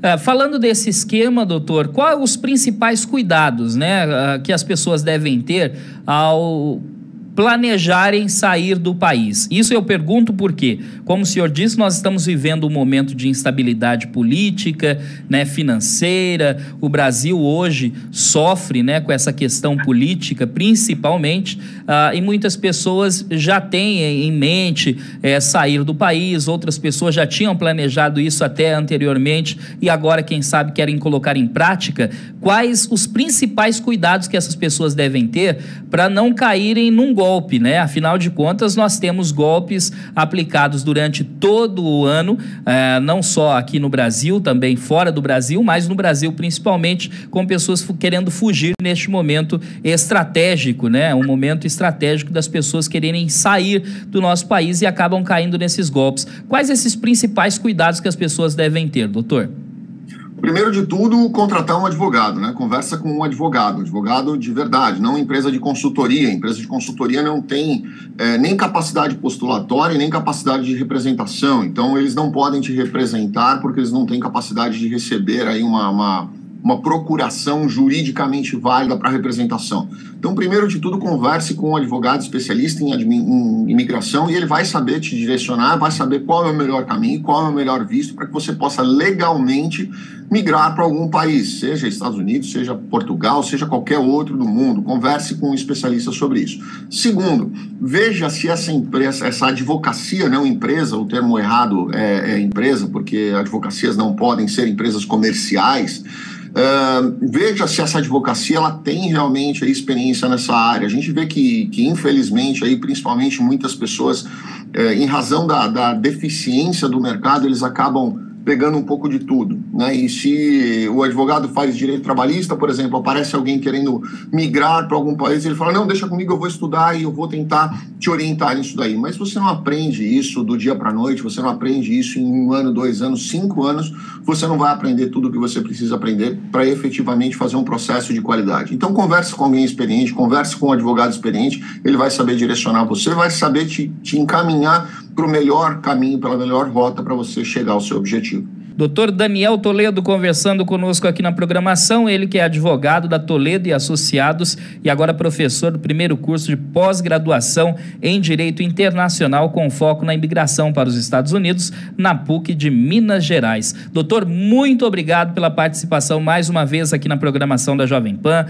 Uh, falando desse esquema, doutor, quais os principais cuidados né, uh, que as pessoas devem ter ao planejarem sair do país. Isso eu pergunto porque, como o senhor disse, nós estamos vivendo um momento de instabilidade política, né, financeira. O Brasil hoje sofre, né, com essa questão política, principalmente, uh, e muitas pessoas já têm em mente é, sair do país. Outras pessoas já tinham planejado isso até anteriormente e agora, quem sabe, querem colocar em prática. Quais os principais cuidados que essas pessoas devem ter para não caírem num golpe, né? Afinal de contas, nós temos golpes aplicados durante todo o ano, é, não só aqui no Brasil, também fora do Brasil, mas no Brasil principalmente, com pessoas querendo fugir neste momento estratégico, né? Um momento estratégico das pessoas quererem sair do nosso país e acabam caindo nesses golpes. Quais esses principais cuidados que as pessoas devem ter, doutor? Primeiro de tudo, contratar um advogado, né? Conversa com um advogado, advogado de verdade, não empresa de consultoria. Empresa de consultoria não tem é, nem capacidade postulatória nem capacidade de representação. Então, eles não podem te representar porque eles não têm capacidade de receber aí uma, uma uma procuração juridicamente válida para representação. Então, primeiro de tudo, converse com um advogado especialista em, em, imigração e ele vai saber te direcionar, vai saber qual é o melhor caminho, qual é o melhor visto para que você possa legalmente migrar para algum país, seja Estados Unidos, seja Portugal, seja qualquer outro do mundo. Converse com um especialista sobre isso. Segundo, veja se essa empresa, essa advocacia, não empresa, o termo errado é, é empresa, porque advocacias não podem ser empresas comerciais. Uh, veja se essa advocacia ela tem realmente experiência nessa área. A gente vê que, que infelizmente, aí, principalmente muitas pessoas, em razão da, da deficiência do mercado, eles acabam pegando um pouco de tudo, né? E se o advogado faz direito trabalhista, por exemplo, aparece alguém querendo migrar para algum país, ele fala: "Não, deixa comigo, eu vou estudar e eu vou tentar te orientar nisso daí". Mas você não aprende isso do dia para noite, você não aprende isso em um ano, dois anos, cinco anos, você não vai aprender tudo o que você precisa aprender para efetivamente fazer um processo de qualidade. Então converse com alguém experiente, converse com um advogado experiente, ele vai saber direcionar você, vai saber te, te encaminhar para o melhor caminho, pela melhor rota para você chegar ao seu objetivo. Doutor Daniel Toledo conversando conosco aqui na programação, ele que é advogado da Toledo e Associados e agora professor do primeiro curso de pós-graduação em Direito Internacional com foco na imigração para os Estados Unidos na PUC de Minas Gerais. Doutor, muito obrigado pela participação mais uma vez aqui na programação da Jovem Pan.